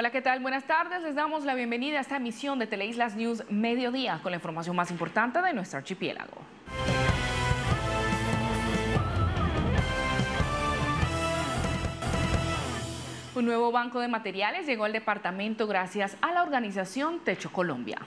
Hola, ¿qué tal? Buenas tardes. Les damos la bienvenida a esta emisión de Teleislas News Mediodía con la información más importante de nuestro archipiélago. Un nuevo banco de materiales llegó al departamento gracias a la organización Techo Colombia.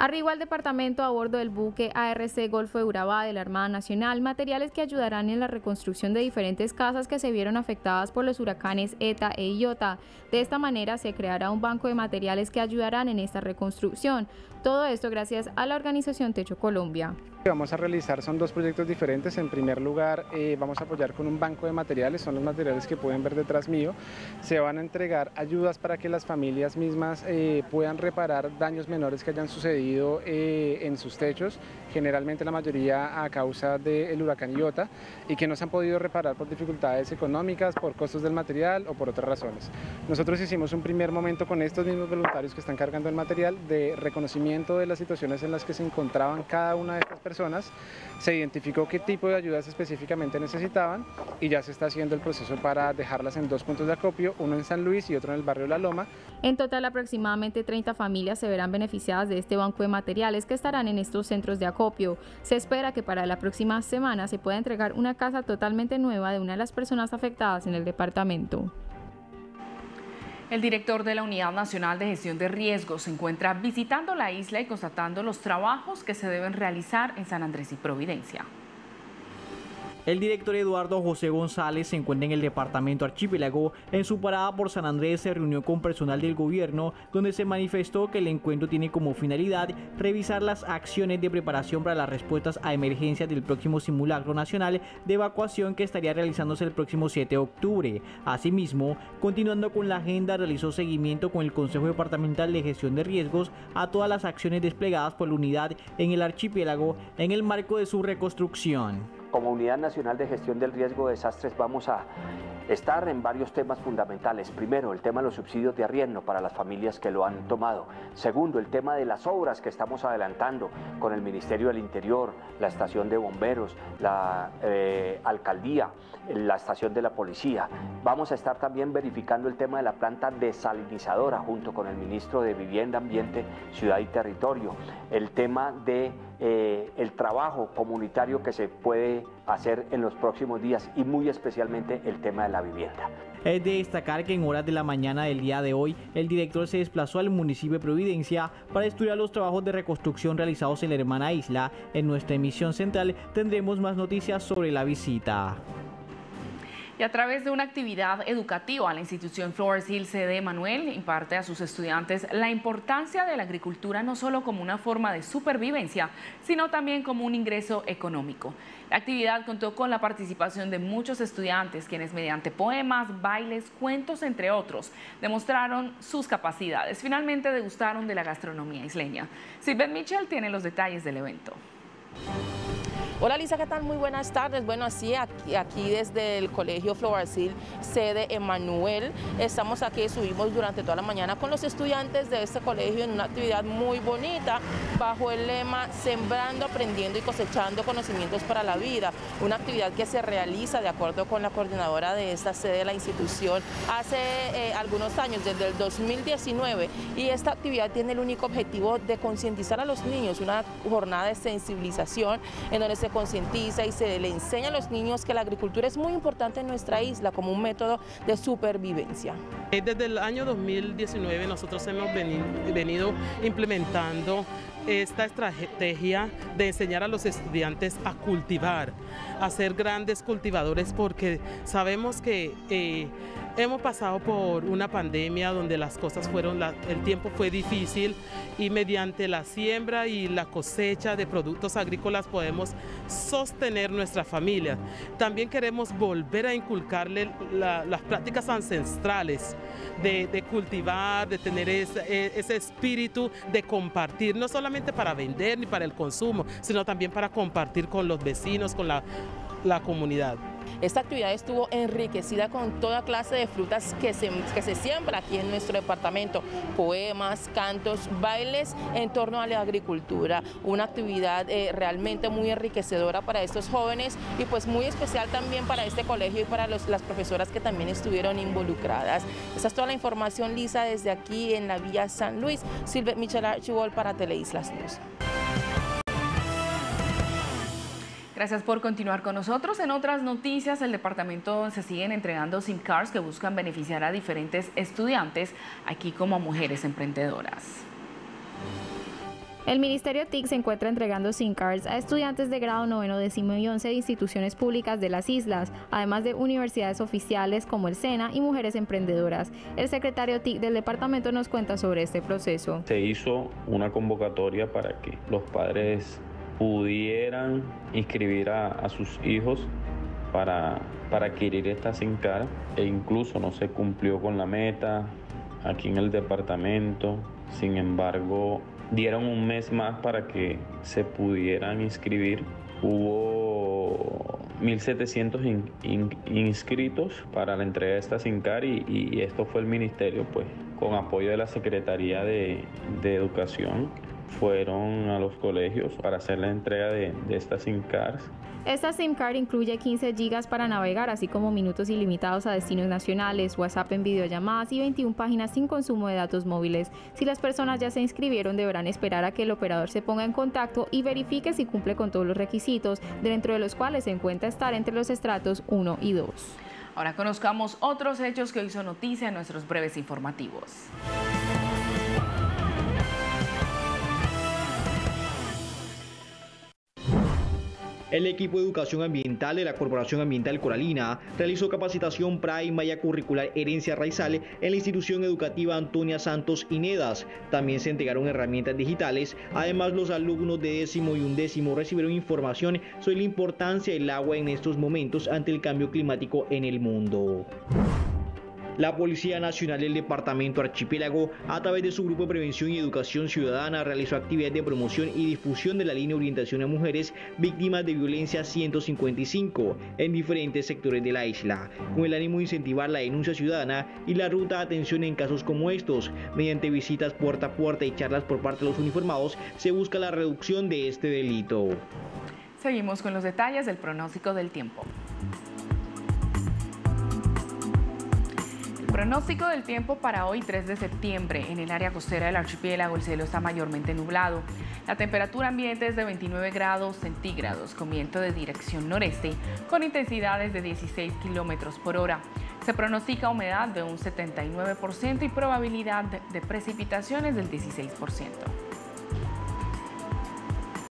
Arriba al departamento a bordo del buque ARC Golfo de Urabá de la Armada Nacional materiales que ayudarán en la reconstrucción de diferentes casas que se vieron afectadas por los huracanes ETA e IOTA. De esta manera se creará un banco de materiales que ayudarán en esta reconstrucción. Todo esto gracias a la organización Techo Colombia que vamos a realizar son dos proyectos diferentes. En primer lugar, eh, vamos a apoyar con un banco de materiales, son los materiales que pueden ver detrás mío. Se van a entregar ayudas para que las familias mismas eh, puedan reparar daños menores que hayan sucedido eh, en sus techos, generalmente la mayoría a causa del huracán Iota, y que no se han podido reparar por dificultades económicas, por costos del material o por otras razones. Nosotros hicimos un primer momento con estos mismos voluntarios que están cargando el material de reconocimiento de las situaciones en las que se encontraban cada una de estas personas se identificó qué tipo de ayudas específicamente necesitaban y ya se está haciendo el proceso para dejarlas en dos puntos de acopio, uno en San Luis y otro en el barrio La Loma. En total, aproximadamente 30 familias se verán beneficiadas de este banco de materiales que estarán en estos centros de acopio. Se espera que para la próxima semana se pueda entregar una casa totalmente nueva de una de las personas afectadas en el departamento. El director de la Unidad Nacional de Gestión de Riesgos se encuentra visitando la isla y constatando los trabajos que se deben realizar en San Andrés y Providencia. El director Eduardo José González se encuentra en el departamento Archipiélago. En su parada por San Andrés se reunió con personal del gobierno, donde se manifestó que el encuentro tiene como finalidad revisar las acciones de preparación para las respuestas a emergencias del próximo simulacro nacional de evacuación que estaría realizándose el próximo 7 de octubre. Asimismo, continuando con la agenda, realizó seguimiento con el Consejo Departamental de Gestión de Riesgos a todas las acciones desplegadas por la unidad en el archipiélago en el marco de su reconstrucción. Como Unidad Nacional de Gestión del Riesgo de Desastres vamos a estar en varios temas fundamentales. Primero, el tema de los subsidios de arriendo para las familias que lo han tomado. Segundo, el tema de las obras que estamos adelantando con el Ministerio del Interior, la estación de bomberos, la eh, alcaldía, la estación de la policía. Vamos a estar también verificando el tema de la planta desalinizadora junto con el ministro de Vivienda, Ambiente, Ciudad y Territorio. El tema de eh, el trabajo comunitario que se puede hacer en los próximos días y muy especialmente el tema de la vivienda. Es de destacar que en horas de la mañana del día de hoy, el director se desplazó al municipio de Providencia para estudiar los trabajos de reconstrucción realizados en la hermana isla. En nuestra emisión central tendremos más noticias sobre la visita y a través de una actividad educativa, la institución Flores Hill CD Manuel imparte a sus estudiantes la importancia de la agricultura no solo como una forma de supervivencia, sino también como un ingreso económico. La actividad contó con la participación de muchos estudiantes, quienes mediante poemas, bailes, cuentos, entre otros, demostraron sus capacidades. Finalmente degustaron de la gastronomía isleña. Silvet Mitchell tiene los detalles del evento. Hola Lisa, ¿qué tal? Muy buenas tardes. Bueno, así aquí, desde el Colegio Florasil, sede Emanuel, estamos aquí, subimos durante toda la mañana con los estudiantes de este colegio en una actividad muy bonita bajo el lema Sembrando, Aprendiendo y Cosechando Conocimientos para la Vida, una actividad que se realiza de acuerdo con la coordinadora de esta sede de la institución hace eh, algunos años, desde el 2019, y esta actividad tiene el único objetivo de concientizar a los niños, una jornada de sensibilización en donde se concientiza y se le enseña a los niños que la agricultura es muy importante en nuestra isla como un método de supervivencia. Eh, desde el año 2019 nosotros hemos venido implementando esta estrategia de enseñar a los estudiantes a cultivar, a ser grandes cultivadores porque sabemos que eh, hemos pasado por una pandemia donde las cosas fueron, el tiempo fue difícil y mediante la siembra y la cosecha de productos agrícolas podemos sostener nuestra familia. También queremos volver a inculcarle las prácticas ancestrales de, cultivar, de tener ese, ese espíritu de compartir, no solamente para vender ni para el consumo, sino también para compartir con los vecinos, con la comunidad. Esta actividad estuvo enriquecida con toda clase de frutas que se, que se siembra aquí en nuestro departamento, poemas, cantos, bailes en torno a la agricultura, una actividad eh, realmente muy enriquecedora para estos jóvenes y pues muy especial también para este colegio y para las profesoras que también estuvieron involucradas. Esa es toda la información, Lisa, desde aquí en la Villa San Luis. Silvia Michel Archibald para Teleislas News. Gracias por continuar con nosotros. En otras noticias, el departamento se siguen entregando SIM cards que buscan beneficiar a diferentes estudiantes, aquí como a mujeres emprendedoras. El Ministerio TIC se encuentra entregando SIM cards a estudiantes de grado noveno, décimo y once de instituciones públicas de las islas, además de universidades oficiales como el SENA y mujeres emprendedoras. El secretario TIC del departamento nos cuenta sobre este proceso. Se hizo una convocatoria para que los padres pudieran inscribir a, sus hijos para, para adquirir esta SINCAR e incluso no se cumplió con la meta aquí en el departamento. Sin embargo, dieron un mes más para que se pudieran inscribir. Hubo 1.700 inscritos para la entrega de esta SINCAR y, y, esto fue el ministerio, pues, con apoyo de la Secretaría de, Educación fueron a los colegios para hacer la entrega de, estas SIM cards. Esta SIM card incluye 15 gigas para navegar, así como minutos ilimitados a destinos nacionales, WhatsApp en videollamadas y 21 páginas sin consumo de datos móviles. Si las personas ya se inscribieron, deberán esperar a que el operador se ponga en contacto y verifique si cumple con todos los requisitos, dentro de los cuales se encuentra estar entre los estratos 1 y 2. Ahora conozcamos otros hechos que hizo noticia en nuestros breves informativos. El equipo de educación ambiental de la Corporación Ambiental Coralina realizó capacitación y malla curricular Herencia Raizal en la institución educativa Antonia Santos Inedas. También se entregaron herramientas digitales. Además, los alumnos de décimo y undécimo recibieron información sobre la importancia del agua en estos momentos ante el cambio climático en el mundo. La Policía Nacional del Departamento Archipiélago, a través de su Grupo de Prevención y Educación Ciudadana, realizó actividades de promoción y difusión de la línea orientación a mujeres víctimas de violencia 155 en diferentes sectores de la isla, con el ánimo de incentivar la denuncia ciudadana y la ruta de atención en casos como estos. Mediante visitas puerta a puerta y charlas por parte de los uniformados, se busca la reducción de este delito. Seguimos con los detalles del pronóstico del tiempo. Pronóstico del tiempo para hoy 3 de septiembre. En el área costera del archipiélago el cielo está mayormente nublado. La temperatura ambiente es de 29 grados centígrados con viento de dirección noreste con intensidades de 16 kilómetros por hora. Se pronostica humedad de un 79% y probabilidad de precipitaciones del 16%.